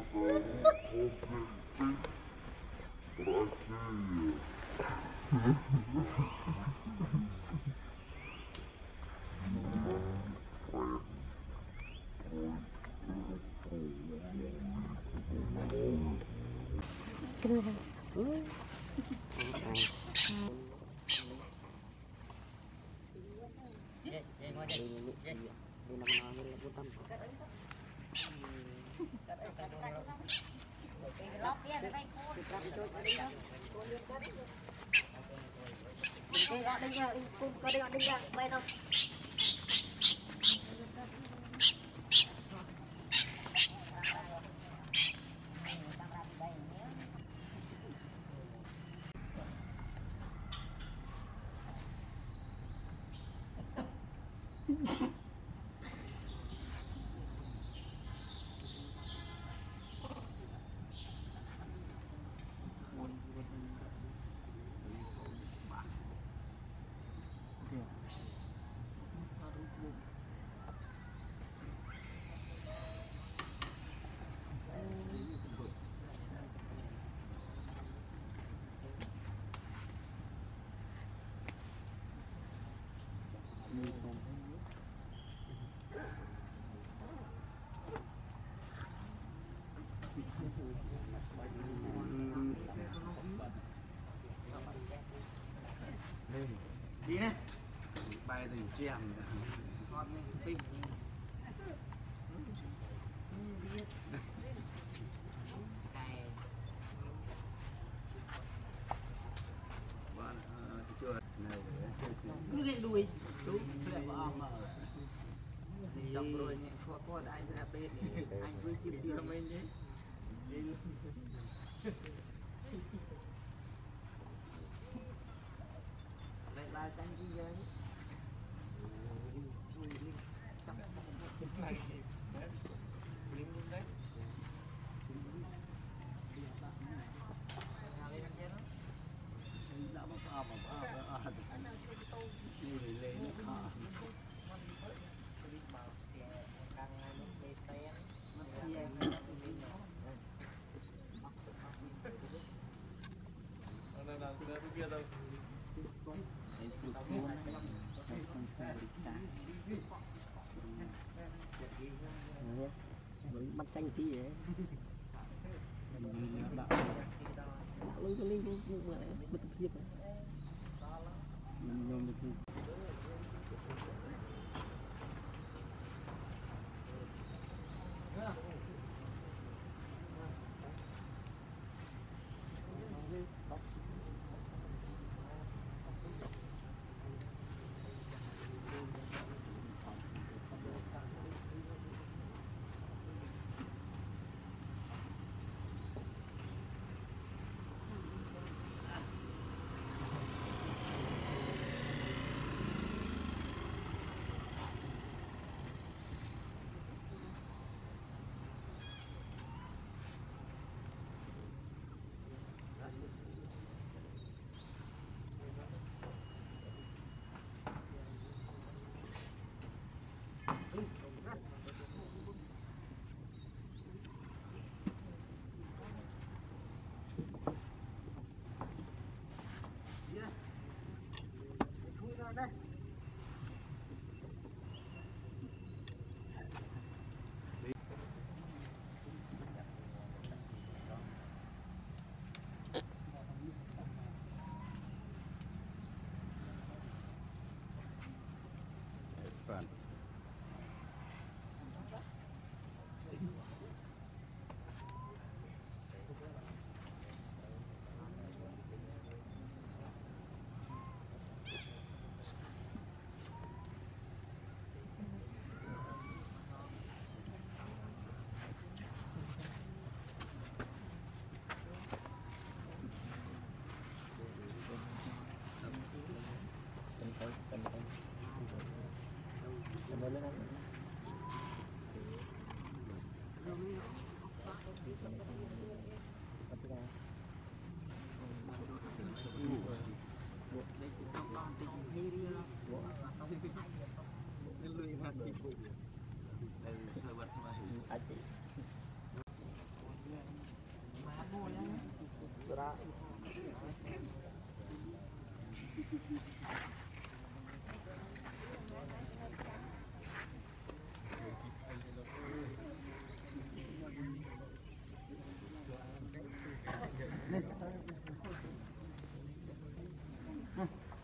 Ini namanya hutan. Đi ra, đi ra, đi, có đi ra, đi ra, bay đâu. Đi nè bay từ chèm con tinh cứ cái đuôi chú lại vào ông ở đọc rồi nhé có có đại ra bên anh cứ chịu đi làm anh nhé lại lại canh đi vậy bắt tranh tí vậy. Đạo lưng cho linh cũng cũng lại bất mình nhôm được madam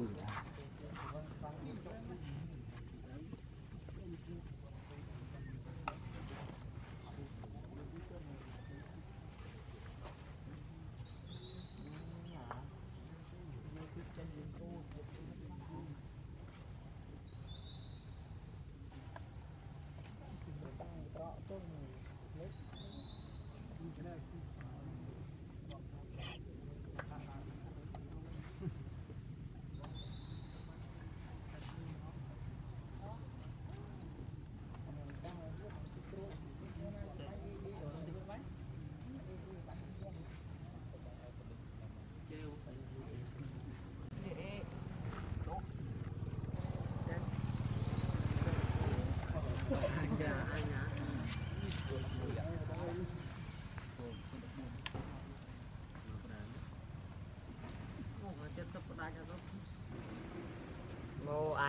oscuridad.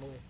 Vô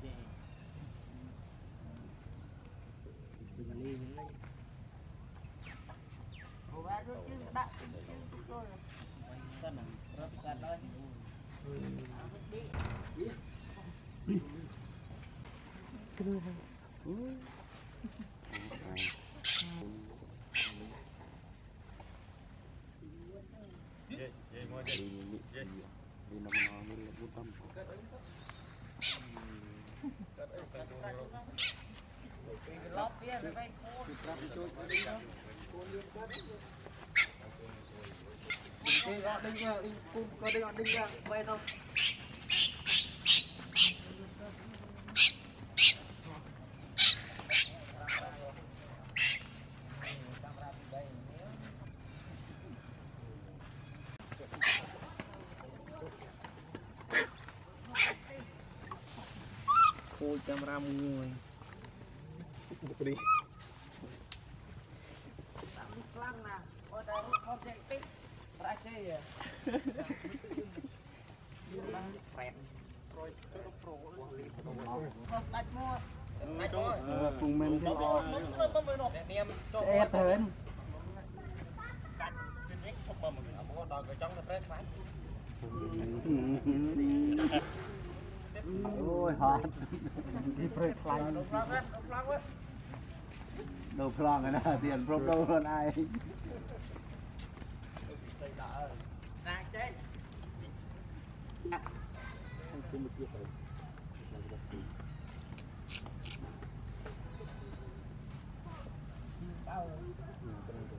Thank you gian mình đi mình lên Ủa, ba cứ chứ bạn cứ chứ rồi Cân à, rất cân đấy vì nó nó như là bút tâm lót kia rồi Đi gọn đinh ra, đinh cung có đi đinh ra, bay thôi Khôi camera một người đi Lang nè, ở đây có chạy tích Ra chơi à Phẹn Rồi pro pro Đặt mua Đặt mua ពុំមែនទេ niêm cho អេតទៅ cạnh trên nhích không mà mình mua đòi cái trong nó phết phải អូយហត់ទីព្រឹកខ្លាញ់ đúng lắm á đúng lắm á ដូរប្លង់ឯណាទៀតប្រុសដូរខ្លួនឯង nè chơi ស ង្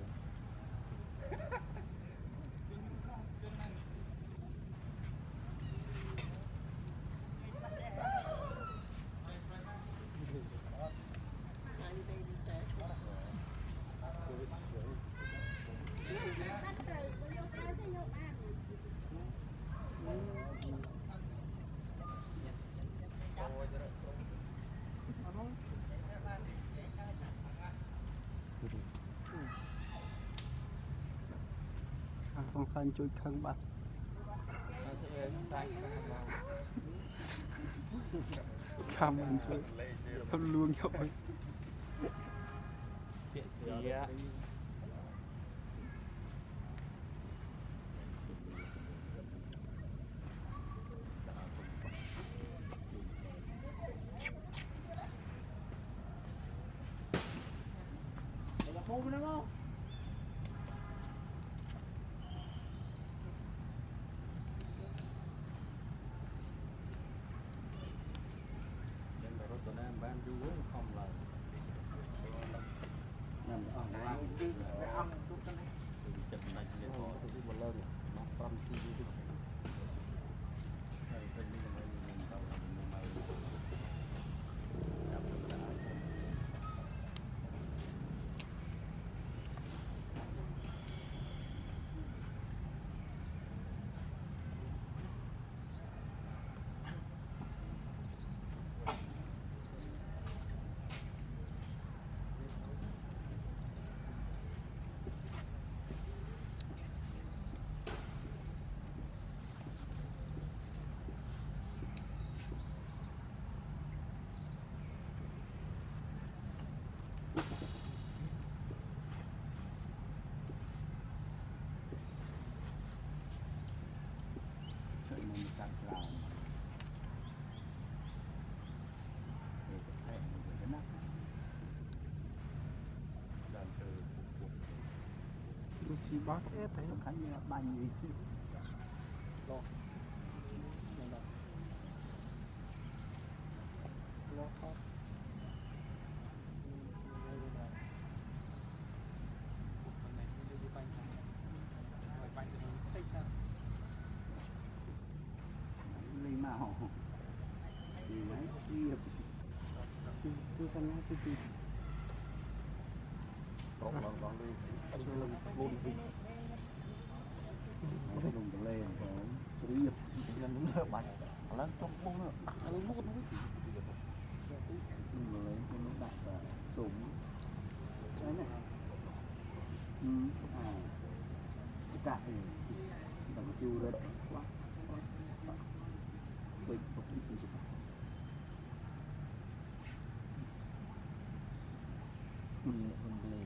សាញ់ជួយខឹងបាត់ខំមិនជួយហំលួងយកអើយ là phun nó không យើង Sibak eh tapi kami banyak itu. Lo. Lo. Lima hổ. Lima siap. Itu sangat itu. Tolong, tolong, tolong vô địch Hãy subscribe cho kênh Ghiền Mì Gõ Để không bỏ lỡ những video hấp dẫn Ừ. à cả thì bằng chiêu rồi đấy quá quên phục đi chụp không lên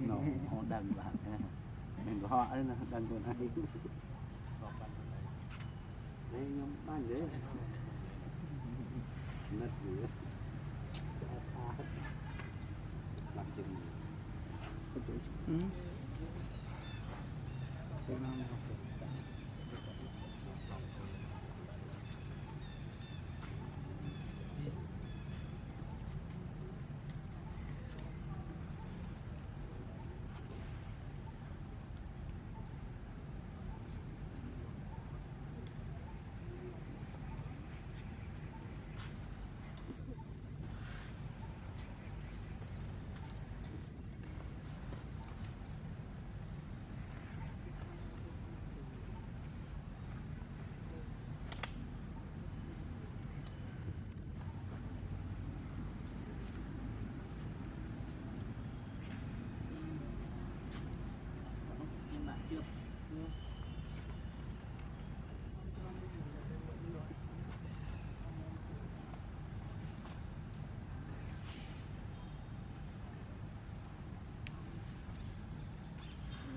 nó họ đần bạn mình họ đấy là đần của ai đây nhóm ban đấy. Mất gì làm chừng ừ. Bạn chưa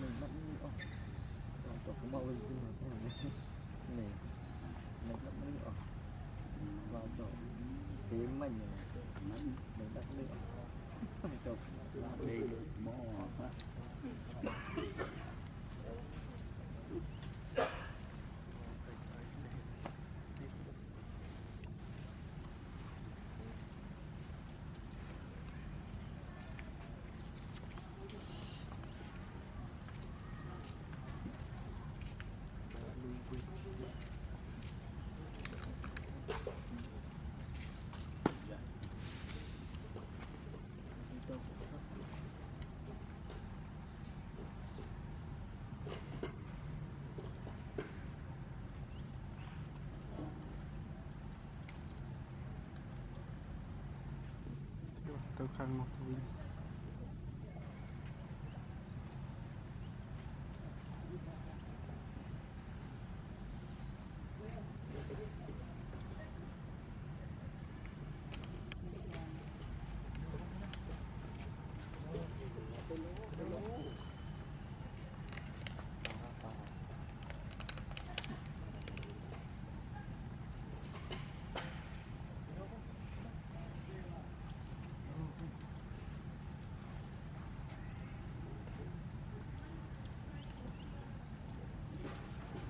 mình bắt đi ô tôi cũng bao giờ cũng thế này này mình bắt đi vào chỗ thế mình mình mình bắt đi mò tocar uma polícia.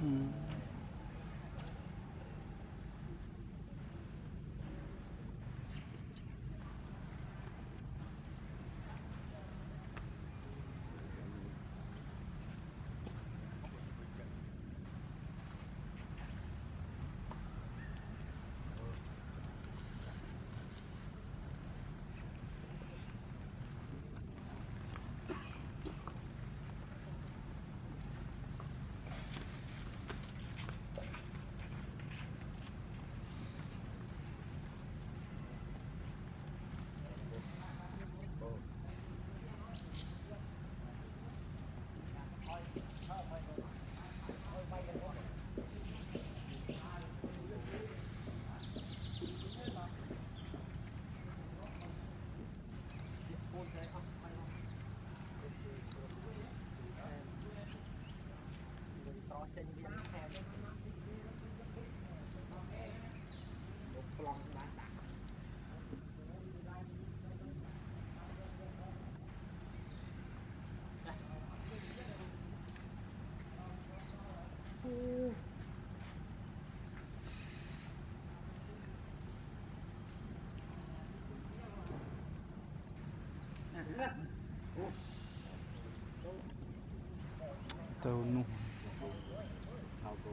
嗯。Ừ. tàu nu thao cô